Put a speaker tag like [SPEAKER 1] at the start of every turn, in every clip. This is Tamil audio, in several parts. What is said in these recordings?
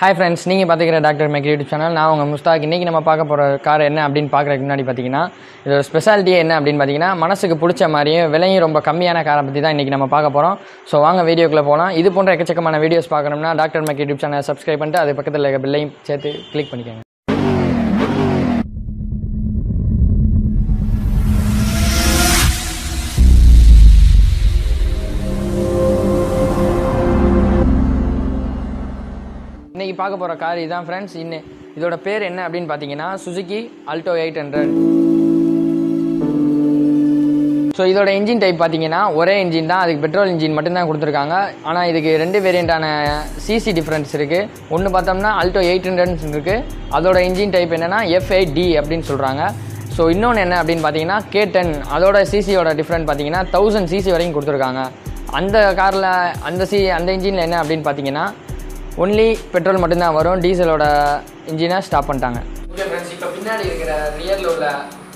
[SPEAKER 1] ஹாய் ஃப்ரெண்ட்ஸ் நீங்கள் பார்த்துக்கிற டாக்டர் மேக் யூடியூப் சேனல். நான் உங்கள் முஸ்தாக். இன்றைக்கி நம்ம பார்க்க போகிற கார் என்ன அப்படின்னு பார்க்குறதுக்கு முன்னாடி பார்த்தீங்கன்னா இதோட ஸ்பெஷாலிட்டியே என்ன அப்படின்னு பார்த்தீங்கன்னா மனசுக்கு பிடிச்ச மாதிரியும் விலையும் ரொம்ப கம்மியான காரை பற்றி தான் இன்றைக்கி நம்ம பார்க்க போகிறோம் ஸோ வாங்க வீடியோக்குள்ளே போகலாம் இது போன்ற எக்கச்சக்கமான வீடியோஸ் பார்க்கணும்னா doctor mech YouTube channel subscribe பண்ணிட்டு அது பக்கத்தில் இருக்க பில்லையும் சேர்த்து கிளிக் பண்ணிக்கோங்க. இன்றைக்கி பார்க்க போகிற கார் இதுதான் ஃப்ரெண்ட்ஸ் இன்னும் இதோட பேர் என்ன அப்படின்னு பார்த்தீங்கன்னா Suzuki Alto eight hundred so இதோட இன்ஜின் டைப் பார்த்தீங்கன்னா ஒரே இன்ஜின் தான். அதுக்கு பெட்ரோல் இன்ஜின் மட்டும்தான் கொடுத்துருக்காங்க. ஆனால் இதுக்கு ரெண்டு வேரியண்ட்டான சிசி டிஃப்ரென்ஸ் இருக்குது ஒன்று பார்த்தோம்னா அல்டோ எயிட் ஹண்ட்ரட்ஸ் இருக்குது அதோட இன்ஜின் டைப் என்னென்னா எஃப்ஐ டி அப்படின்னு சொல்கிறாங்க ஸோ இன்னொன்று என்ன அப்படின்னு பார்த்தீங்கன்னா கே டென் அதோட சிசியோட டிஃப்ரெண்ட் பார்த்தீங்கன்னா தௌசண்ட் சிசி வரைக்கும் கொடுத்துருக்காங்க. அந்த காரில் அந்த சி அந்த இன்ஜினில் என்ன அப்படின்னு பார்த்தீங்கன்னா ஒன்லி பெட்ரோல் மட்டும்தான் வரும். டீசலோட இன்ஜினை ஸ்டாப் பண்ணிட்டாங்க. ஓகே ஃப்ரெண்ட்ஸ் இப்போ பின்னாடி இருக்கிற ரியரில் உள்ள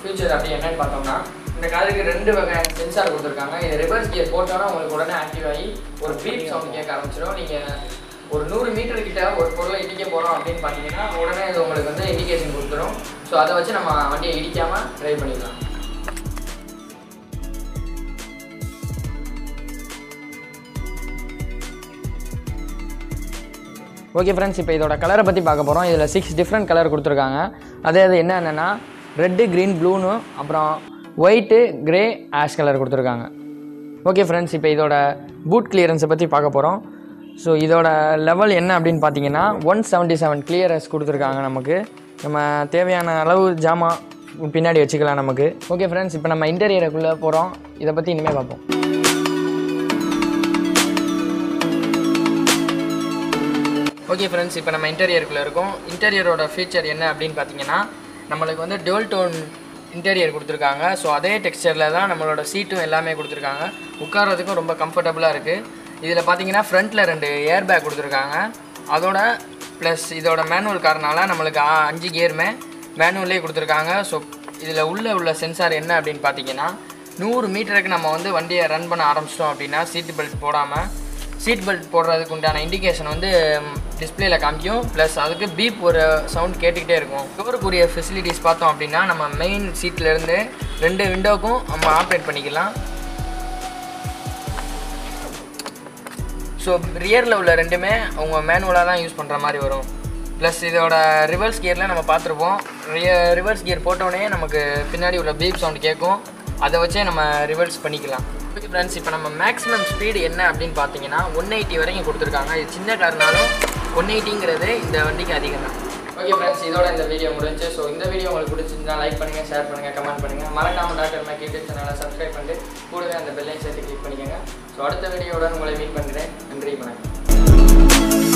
[SPEAKER 1] ஃபியூச்சர் அப்படி என்னன்னு பார்த்தோம்னா இந்த காருக்கு ரெண்டு வகையான சென்சார் கொடுத்துருக்காங்க. இது ரிவர்ஸ் கியர் போட்டோன்னா உங்களுக்கு உடனே ஆக்டிவ் ஆகி ஒரு பீப் சவுண்ட் கேட்க ஆரம்பிச்சிடும். நீங்கள் ஒரு நூறு மீட்டர் கிட்ட ஒரு பொருளை இடிக்க போகிறோம் அப்படின்னு பார்த்தீங்கன்னா உடனே இது உங்களுக்கு வந்து இண்டிகேஷன் கொடுத்துரும். ஸோ அதை வச்சு நம்ம வண்டியை இடிக்காமல் ட்ரைவ் பண்ணிக்கலாம் ஓகே ஃப்ரெண்ட்ஸ் இப்போ இதோட கலரை பற்றி பார்க்க போகிறோம் இதில் சிக்ஸ் டிஃப்ரெண்ட் கலர் கொடுத்துருக்காங்க. அதே அது என்னென்னா ரெட்டு க்ரீன் ப்ளூனு அப்புறம் ஒயிட்டு க்ரே ஆஷ் கலர் கொடுத்துருக்காங்க. ஓகே ஃப்ரெண்ட்ஸ் இப்போ இதோட பூட் கிளியரன்ஸை பற்றி பார்க்க போகிறோம் ஸோ இதோட லெவல் என்ன அப்படின்னு பார்த்தீங்கன்னா ஒன் செவன்ட்டி செவன் கிளியரன்ஸ் கொடுத்துருக்காங்க நமக்கு. நம்ம தேவையான அளவு ஜாமான் பின்னாடி வச்சுக்கலாம் நமக்கு. ஓகே ஃப்ரெண்ட்ஸ் இப்போ நம்ம இன்டீரியருக்குள்ளே போகிறோம் இதை பற்றி இனிமேல் பார்ப்போம். ஓகே ஃப்ரெண்ட்ஸ் இப்போ நம்ம இன்டீரியருக்குள்ளே இருக்கோம். இன்டீரியரோட ஃபீச்சர் என்ன அப்படின்னு பார்த்தீங்கன்னா நம்மளுக்கு வந்து டுவல் டோன் இன்டீரியர் கொடுத்துருக்காங்க. ஸோ அதே டெக்ஸ்டரில் தான் நம்மளோட சீட்டும் எல்லாமே கொடுத்துருக்காங்க. உட்கார்றதுக்கும் ரொம்ப கம்ஃபர்டபுளாக இருக்குது இதில் பார்த்தீங்கன்னா ஃப்ரண்ட்டில் ரெண்டு ஏர் பேக் கொடுத்துருக்காங்க. அதோட ப்ளஸ் இதோட மேனுவல் காரனால நம்மளுக்கு அஞ்சு கியருமே மேனுவல்லே கொடுத்துருக்காங்க. ஸோ இதில் உள்ளே உள்ள சென்சார் என்ன அப்படின்னு பார்த்தீங்கன்னா நூறு மீட்டருக்கு நம்ம வந்து வண்டியை ரன் பண்ண ஆரம்பிச்சிட்டோம் அப்படின்னா சீட்டு பெல்ட் போடாமல் சீட் பெல்ட் போடுறதுக்கு உண்டான இண்டிகேஷன் வந்து டிஸ்பிளேல காமிக்கும். ப்ளஸ் அதுக்கு பீப் ஒரு சவுண்ட் கேட்டுக்கிட்டே இருக்கும். டோருக்குரிய ஃபெசிலிட்டிஸ் பார்த்தோம் அப்படின்னா நம்ம மெயின் சீட்லேருந்து ரெண்டு விண்டோக்கும் நம்ம ஆப்ரேட் பண்ணிக்கலாம். ஸோ ரியரில் உள்ள ரெண்டுமே அவங்க மேனுவலாக தான் யூஸ் பண்ணுற மாதிரி வரும். ப்ளஸ் இதோட ரிவர்ஸ் கியரில் நம்ம பார்த்துருப்போம். ரிவர்ஸ் கியர் போட்டோடனே நமக்கு பின்னாடி உள்ள பீப் சவுண்ட் கேட்கும். அதை வச்சே நம்ம ரிவர்ஸ் பண்ணிக்கலாம். ஓகே ஃப்ரெண்ட்ஸ் இப்போ நம்ம மேக்ஸிமம் ஸ்பீடு என்ன அப்படின்னு பார்த்தீங்கன்னா ஒன் எயிட்டி வரைக்கும் கொடுத்துருக்காங்க. இது சின்ன கார்னாலும் ஒன் எயிட்டிங்கிறது இந்த வண்டிக்கு அதிகம் தான் ஓகே ஃப்ரெண்ட்ஸ் இதோட இந்த வீடியோ முடிஞ்சு. ஸோ இந்த வீடியோ உங்களுக்கு பிடிச்சிருந்தா லைக் பண்ணுங்கள் ஷேர் பண்ணுங்கள் கமெண்ட் பண்ணுங்கள் மறக்காமல் டாக்டர் மேக் யூடியூப் சேனலை சப்ஸ்கிரைப் பண்ணிட்டு கூடவே அந்த பெல்லையும் சேர்த்து கிளிக் பண்ணிக்கோங்க. ஸோ அடுத்த வீடியோட உங்களை மீட் பண்ணுறேன் நன்றி வணக்கம்.